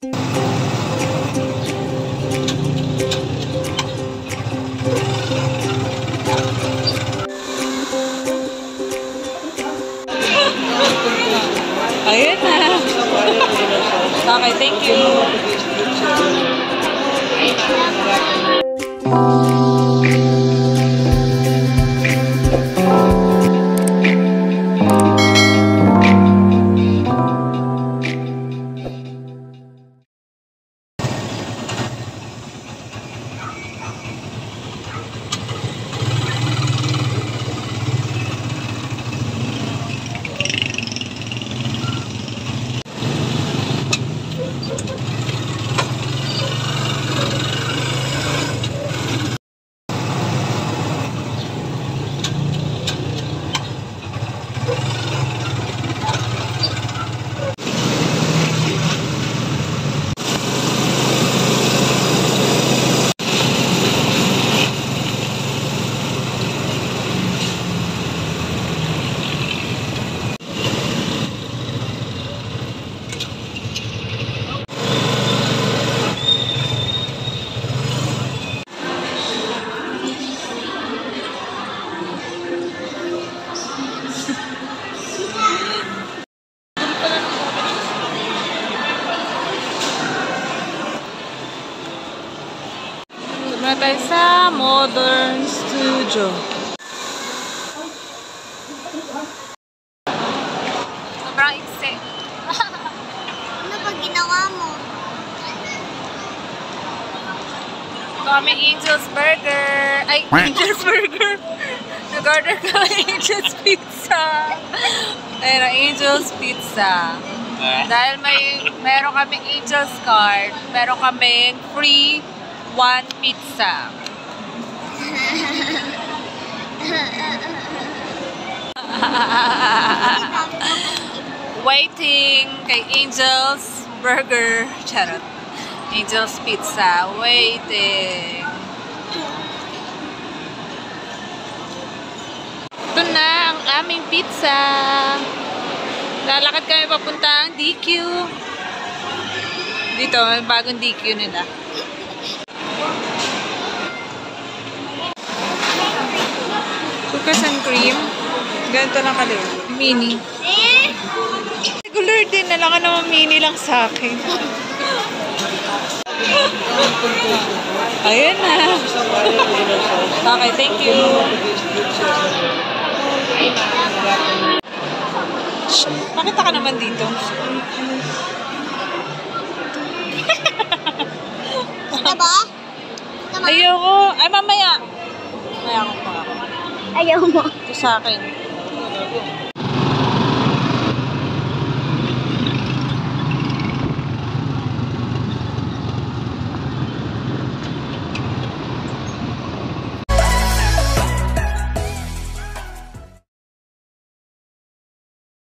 Ayun na. Okay, thank you. Muna tayo sa Modern Studio. Sobrang ikse. Ano pag ginawa mo? Kami Angel's Burger. Ay, Angel's Burger. Nag-order kami Angel's Pizza. Ayun, Angel's Pizza. Dahil may meron kaming Angel's card, meron kaming free one pizza. Waiting kay Angel's Burger. Charot. Angel's Pizza. Waiting. Ito na ang aming pizza. Lalakad kami papuntang DQ. Dito, may bagong DQ nila. Cookies and cream. Ganito lang kalit. Mini. Regular din na lang naman mini lang sa akin. Ayun na. Okay, thank you. Shh, Pakita ka naman dito. Ito ba? Ayoko. Ay, mamaya. Mamaya ako pa. Ayaw mo. Ito sa akin.